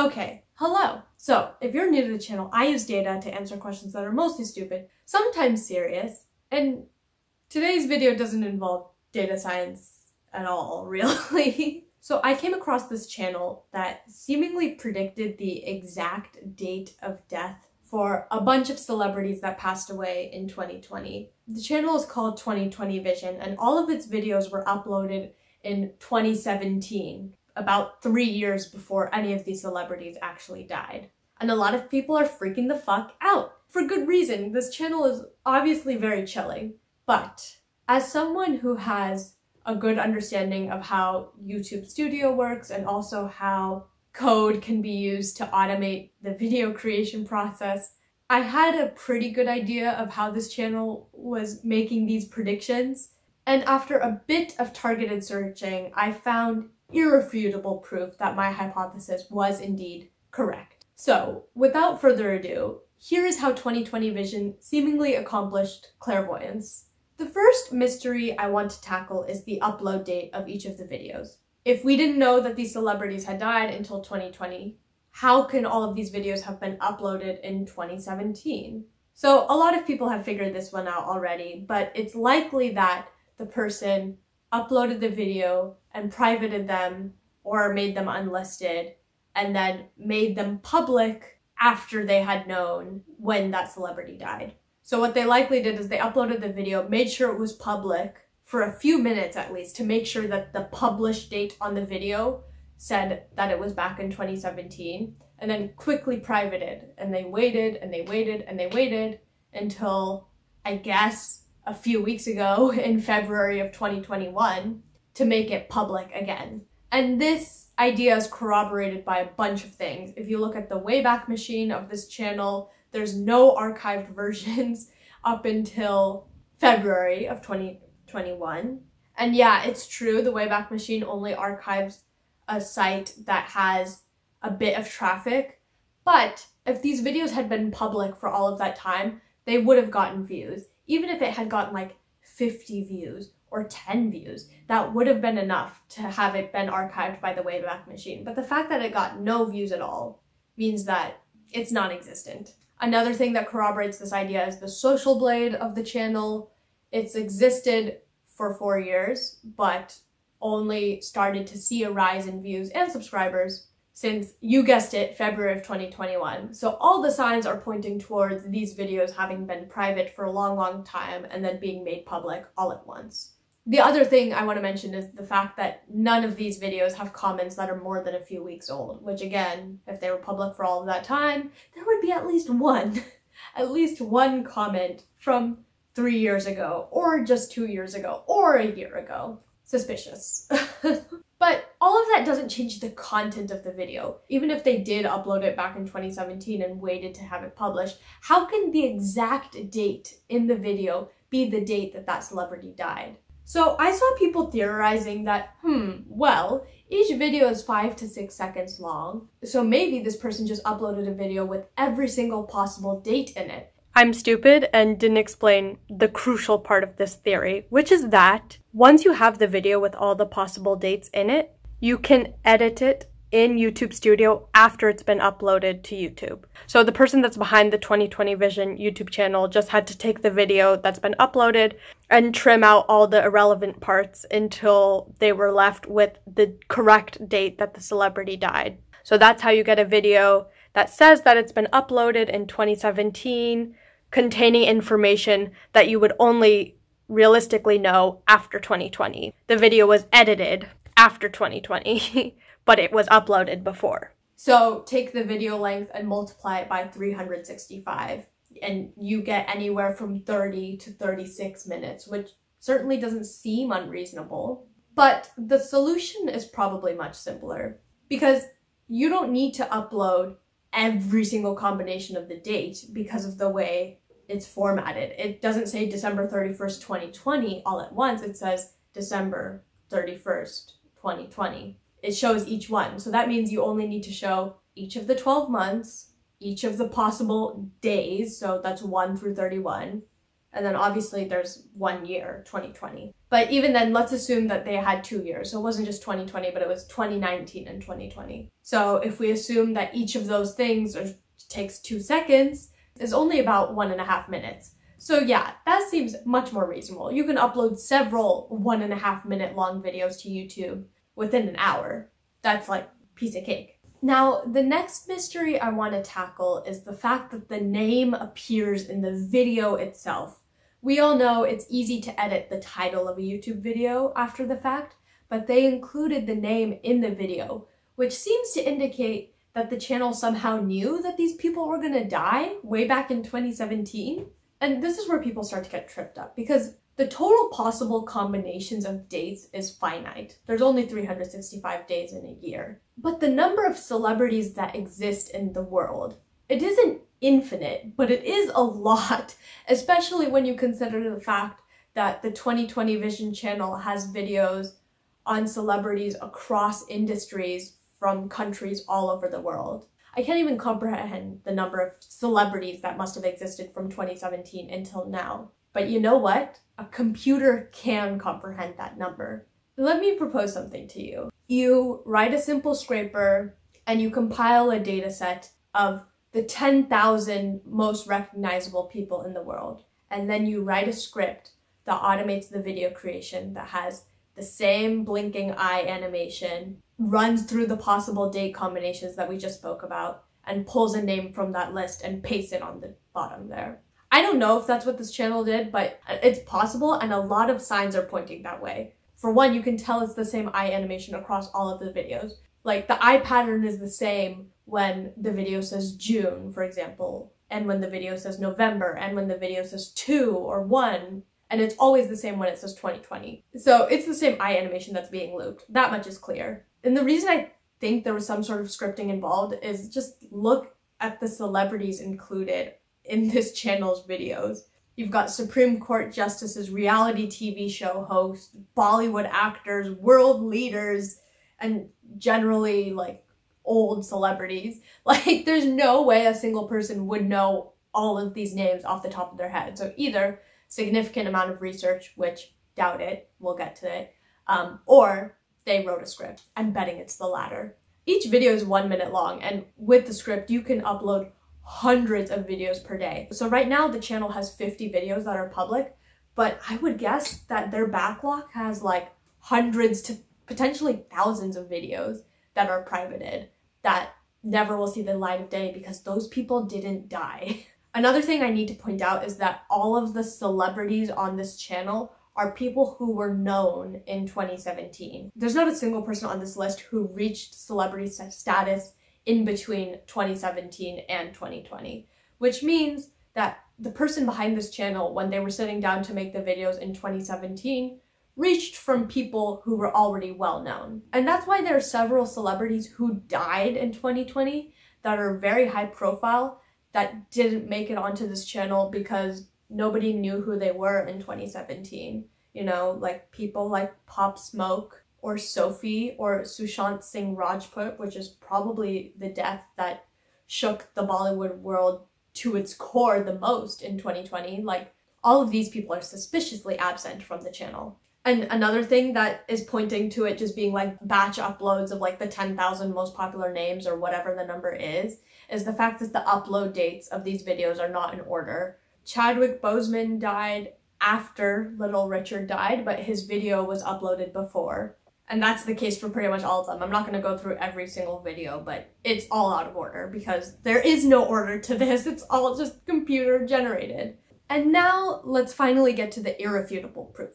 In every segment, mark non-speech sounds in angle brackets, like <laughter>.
Okay, hello. So, if you're new to the channel, I use data to answer questions that are mostly stupid, sometimes serious, and today's video doesn't involve data science at all, <laughs> really. so I came across this channel that seemingly predicted the exact date of death for a bunch of celebrities that passed away in 2020. The channel is called 2020 Vision, and all of its videos were uploaded in 2017, about three years before any of these celebrities actually died. And a lot of people are freaking the fuck out. For good reason, this channel is obviously very chilling. But as someone who has a good understanding of how YouTube Studio works and also how code can be used to automate the <laughs> video creation process, I had a pretty good idea of how this channel was making these predictions. And after a bit of targeted searching, I found irrefutable proof that my hypothesis was indeed correct. So, without further ado, here is how 2020 Vision seemingly accomplished clairvoyance. The first mystery I want to tackle is the upload date of each of the videos. If we didn't know that these celebrities had died until 2020, how can all of these videos have been uploaded in 2017? So a lot of people have figured this one out already, but it's likely that the person uploaded the video and privated them or made them unlisted and then made them public after they had known when that celebrity died. So what they likely did is they uploaded the video, made sure it was public for a few minutes at least to make sure that the published date on the video said that it was back in 2017 and then quickly privated and they waited and they waited and they waited until I guess a few weeks ago <laughs> in February of 2021 to make it public again. And this idea is corroborated by a bunch of things. If you look at the Wayback Machine of this channel, there's no archived <laughs> versions up until February of 2021. And yeah, it's true, the Wayback Machine only archives a site that has a bit of traffic. But if these videos had been public for all of that time, they would have gotten views. Even if it had gotten like 50 views or 10 views, that would have been enough to have it been archived by the Wayback Machine. But the fact that it got no views at all means that it's non existent. Another thing that corroborates this idea is the Socialblade of the channel. It's existed for four years, but only started to see a rise in views and subscribers since you guessed it, February of 2021. So all the signs are pointing towards these videos having been private for a long, long time and then being made public all at once. The other thing I want to mention is the fact that none of these videos have comments that are more than a few weeks old, which again, if they were public for all of that time, there would be at least one, <laughs> at least one comment from three years ago, or just two years ago, or a year ago. Suspicious. <laughs> but all of that doesn't change the content of the video. Even if they did upload it back in 2017 and waited to have it published, how can the exact date in the video be the date that that celebrity died? So I saw people theorizing that, hmm, well, each video is five to six seconds long, so maybe this person just uploaded a video with every single possible date in it. I'm stupid and didn't explain the crucial part of this theory, which is that once you have the video with all the possible dates in it, you can edit it in YouTube Studio after it's been uploaded to YouTube. So the person that's behind the 2020 Vision YouTube channel just had to take the video that's been uploaded and trim out all the irrelevant parts until they were left with the correct date that the celebrity died. So that's how you get a video that says that it's been uploaded in 2017 containing information that you would only realistically know after 2020. The video was edited after 2020. <laughs> but it was uploaded before. So take the video length and multiply it by 365 and you get anywhere from 30 to 36 minutes, which certainly doesn't seem unreasonable. But the solution is probably much simpler because you don't need to upload every single combination of the date because of the way it's formatted. It doesn't say December 31st, 2020 all at once. It says December 31st, 2020 it shows each one. So that means you only need to show each of the 12 months, each of the possible days, so that's 1 through 31, and then obviously there's one year, 2020. But even then, let's assume that they had two years. So it wasn't just 2020, but it was 2019 and 2020. So if we assume that each of those things are, takes two seconds, is only about one and a half minutes. So yeah, that seems much more reasonable. You can upload several one and a half minute long videos to YouTube within an hour. That's like piece of cake. Now, the next mystery I want to tackle is the fact that the name appears in the video itself. We all know it's easy to edit the title of a YouTube video after the fact, but they included the name in the video, which seems to indicate that the channel somehow knew that these people were going to die way back in 2017. And this is where people start to get tripped up because the total possible combinations of dates is finite. There's only 365 days in a year. But the number of celebrities that exist in the world, it isn't infinite, but it is a lot, <laughs> especially when you consider the fact that the 2020 Vision channel has videos on celebrities across industries from countries all over the world. I can't even comprehend the number of celebrities that must have existed from 2017 until now. But you know what? A computer can comprehend that number. Let me propose something to you. You write a simple scraper and you compile a data set of the 10,000 most recognizable people in the world. And then you write a script that automates the video creation that has the same blinking eye animation, runs through the possible date combinations that we just spoke about, and pulls a name from that list and pastes it on the bottom there. I don't know if that's what this channel did, but it's possible and a lot of signs are pointing that way. For one, you can tell it's the same eye animation across all of the videos. Like the eye pattern is the same when the video says June, for example, and when the video says November, and when the video says 2 or 1, and it's always the same when it says 2020. So it's the same eye animation that's being looped. That much is clear. And the reason I think there was some sort of scripting involved is just look at the celebrities included in this channel's videos. You've got Supreme Court justices, reality TV show hosts, Bollywood actors, world leaders, and generally like old celebrities. <laughs> Like there's no way a single person would know all of these names off the top of their head. So either significant amount of research, which doubt it, we'll get to it, um, or they wrote a script. I'm betting it's the latter. Each video is one minute long, and with the script, you can upload hundreds of videos per day. So right now the channel has 50 videos that are public, but I would guess that their backlog has like hundreds to potentially thousands of videos that are privated that never will see the light of day because those people didn't die. <laughs> Another thing I need to point out is that all of the celebrities on this channel are people who were known in 2017. There's not a single person on this list who reached celebrity status in between 2017 and 2020, which means that the person behind this channel, when they were sitting down to make the videos in 2017, reached from people who were already well known. And that's why there are several celebrities who died in 2020 that are very high profile that didn't make it onto this channel because nobody knew who they were in 2017. You know, like people like Pop Smoke or Sophie or Sushant Singh Rajput, which is probably the death that shook the Bollywood world to its core the most in 2020. Like, all of these people are suspiciously absent from the channel. And another thing that is pointing to it just being like batch uploads of like the 10,000 most popular names or whatever the number is, is the fact that the upload dates of these videos are not in order. Chadwick Boseman died after Little Richard died, but his video was uploaded before. And that's the case for pretty much all of them. I'm not going to go through every single video, but it's all out of order because there is no order to this. It's all just computer generated. And now let's finally get to the irrefutable proof.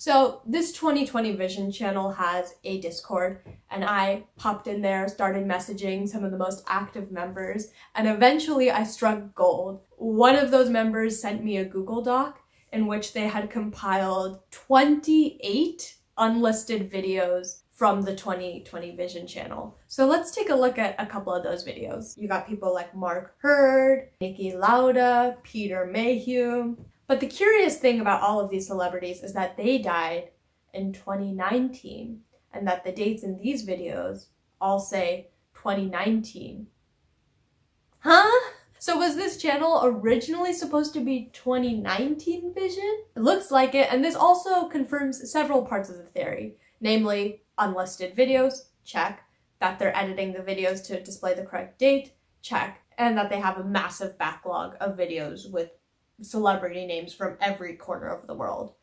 So this 2020 Vision channel has a Discord and I popped in there, started messaging some of the most active members, and eventually I struck gold. One of those members sent me a Google Doc in which they had compiled 28 unlisted videos from the 2020 Vision channel. So let's take a look at a couple of those videos. You got people like Mark Hurd, Niki Lauda, Peter Mayhew. But the curious thing about all of these celebrities is that they died in 2019 and that the dates in these videos all say 2019. Huh? So was this channel originally supposed to be 2019 vision? It looks like it, and this also confirms several parts of the theory, namely unlisted videos, check, that they're editing the videos to display the correct date, check, and that they have a massive backlog of videos with celebrity names from every corner of the world.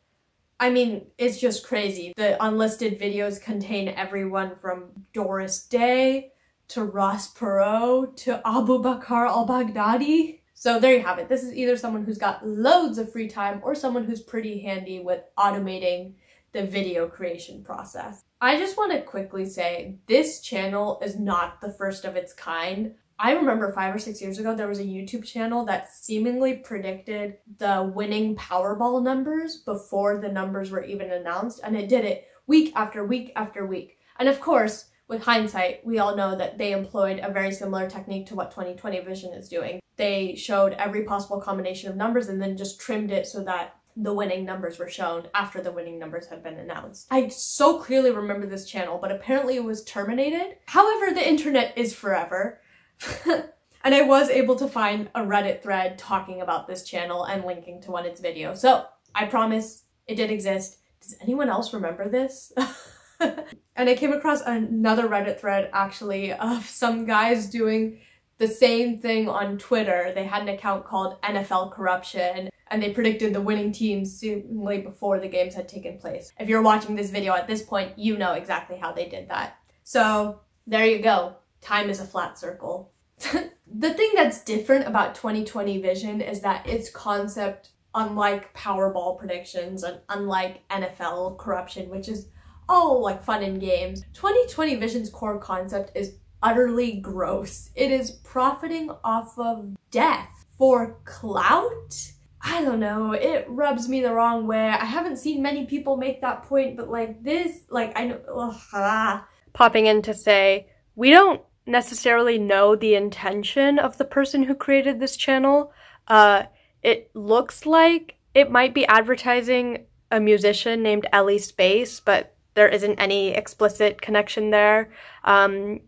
I mean, it's just crazy. The unlisted videos contain everyone from Doris Day to Ross Perot to Abu Bakr al-Baghdadi. So there you have it. This is either someone who's got loads of free time or someone who's pretty handy with automating the video creation process. I just want to quickly say this channel is not the first of its kind. I remember five or six years ago, there was a YouTube channel that seemingly predicted the winning Powerball numbers before the numbers were even announced, and it did it week after week after week. And of course, with hindsight, we all know that they employed a very similar technique to what 2020 Vision is doing. They showed every possible combination of numbers and then just trimmed it so that the winning numbers were shown after the winning numbers had been announced. I so clearly remember this channel, but apparently it was terminated. However, the internet is forever. <laughs> and I was able to find a Reddit thread talking about this channel and linking to one of its videos. So I promise it did exist. Does anyone else remember this? <laughs> and I came across another Reddit thread actually of some guys doing the same thing on Twitter. They had an account called NFL Corruption and they predicted the winning teams seemingly before the games had taken place. If you're watching this video at this point, you know exactly how they did that. So there you go. Time is a flat circle. <laughs> the thing that's different about 2020 Vision is that its concept, unlike Powerball predictions and unlike NFL corruption, which is all like fun and games. 2020 Vision's core concept is utterly gross. It is profiting off of death for clout. I don't know, it rubs me the wrong way. I haven't seen many people make that point, but like this, like I know, ugh, ah. Popping in to say, we don't necessarily know the intention of the person who created this channel. Uh, it looks like it might be advertising a musician named Ellie Space, but there isn't any explicit connection there. Um,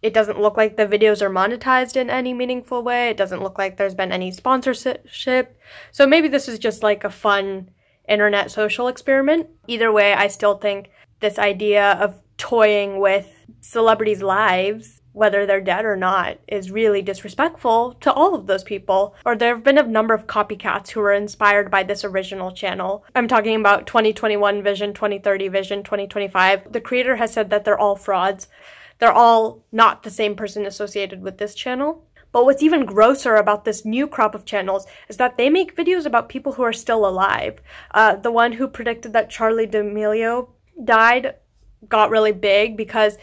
it doesn't look like the videos are monetized in any meaningful way. It doesn't look like there's been any sponsorship. So maybe this is just like a fun internet social experiment. Either way, I still think this idea of toying with celebrities' lives whether they're dead or not, is really disrespectful to all of those people. Or there have been a number of copycats who were inspired by this original channel. I'm talking about 2021 Vision, 2030 Vision, 2025. The creator has said that they're all frauds. They're all not the same person associated with this channel. But what's even grosser about this new crop of channels is that they make videos about people who are still alive. Uh, the one who predicted that Charli D'Amelio died got really big because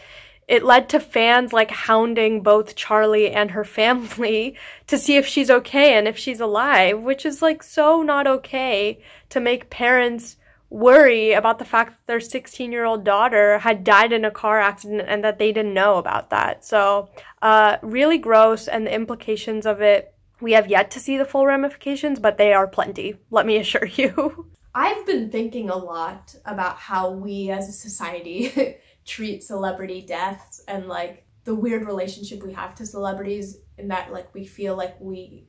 it led to fans like hounding both Charli and her family <laughs> to see if she's okay and if she's alive, which is like so not okay to make parents worry about the fact that their 16 year old daughter had died in a car accident and that they didn't know about that. So, uh, really gross, and the implications of it, we have yet to see the full ramifications, but they are plenty, let me assure <laughs> you. I've been thinking a lot about how we as a society <laughs> treat celebrity deaths and like the weird relationship we have to celebrities in that like we feel like we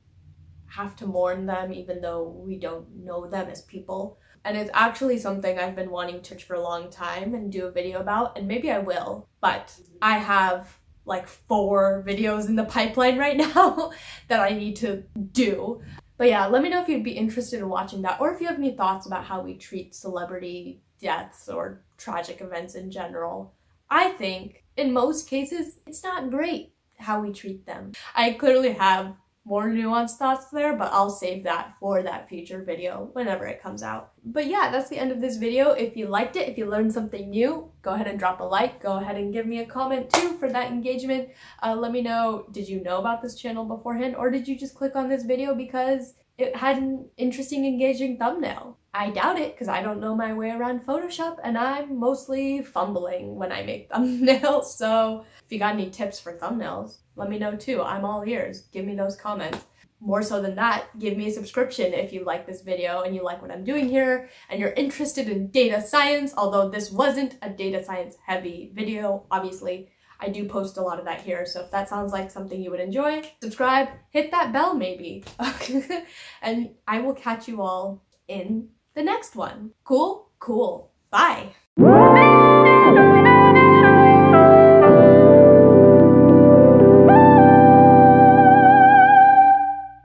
have to mourn them even though we don't know them as people. And it's actually something I've been wanting to for a long time and do a video about, and maybe I will. But I have like four videos in the pipeline right <laughs> now that I need to do. But yeah, let me know if you'd be interested in watching that or if you have any thoughts about how we treat celebrity deaths or tragic events in general. I think in most cases, it's not great how we treat them. I clearly have more nuanced thoughts there, but I'll save that for that future video whenever it comes out. But yeah, that's the end of this video. If you liked it, if you learned something new, go ahead and drop a like. Go ahead and give me a comment too for that engagement. Uh, let me know, did you know about this channel beforehand or did you just click on this video because it had an interesting, engaging thumbnail? I doubt it because I don't know my way around Photoshop and I'm mostly fumbling when I make <laughs> thumbnails. So if you got any tips for thumbnails, let me know too. I'm all ears. Give me those comments. More so than that, give me a subscription if you like this video and you like what I'm doing here and you're interested in data science, although this wasn't a data science heavy video, obviously. I do post a lot of that here, so if that sounds like something you would enjoy, subscribe, hit that bell maybe. <laughs> and I will catch you all in the next one. Cool? Cool. Bye.